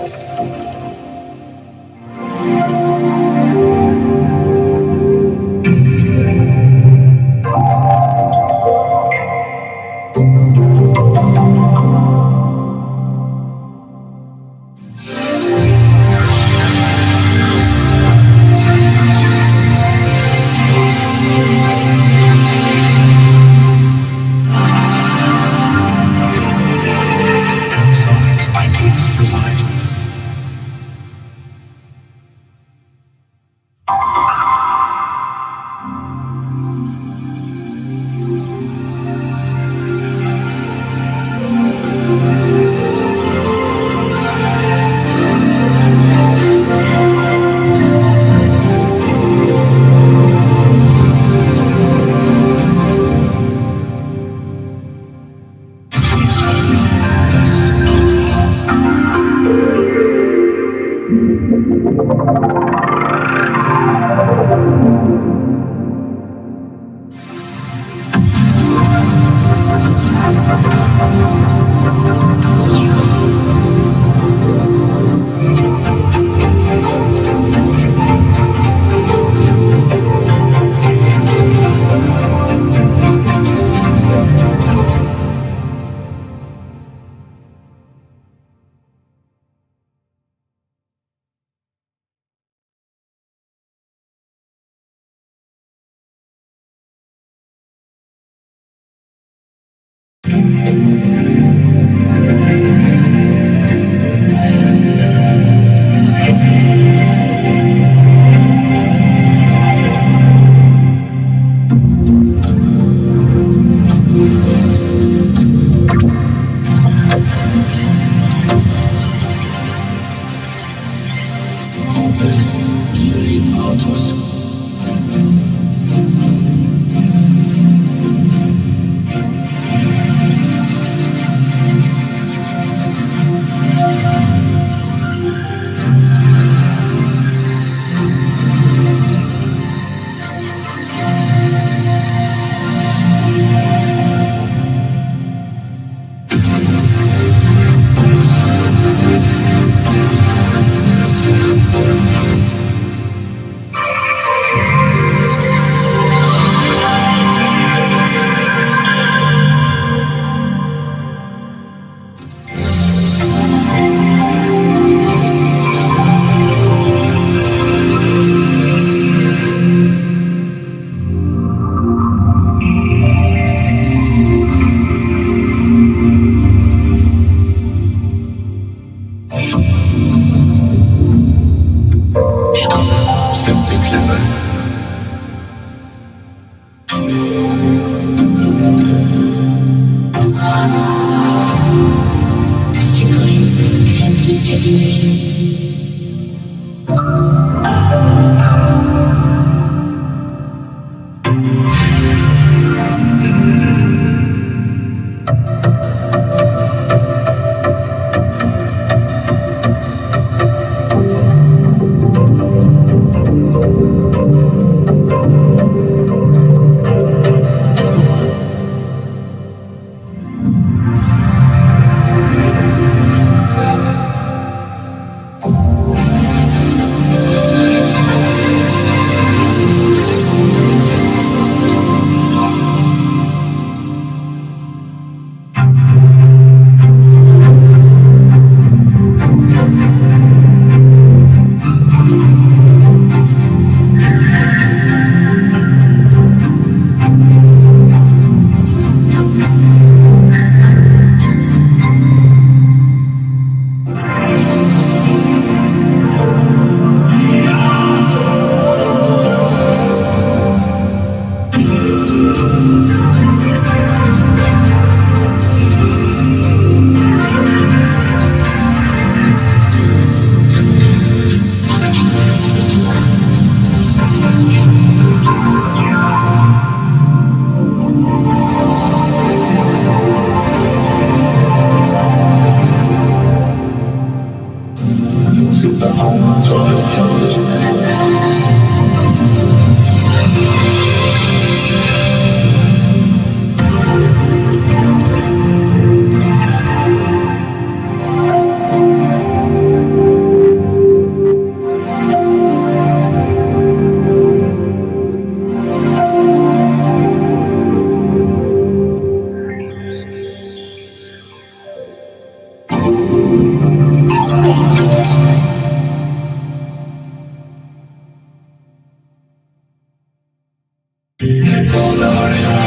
Ideas Autos. Stopp. 12 color.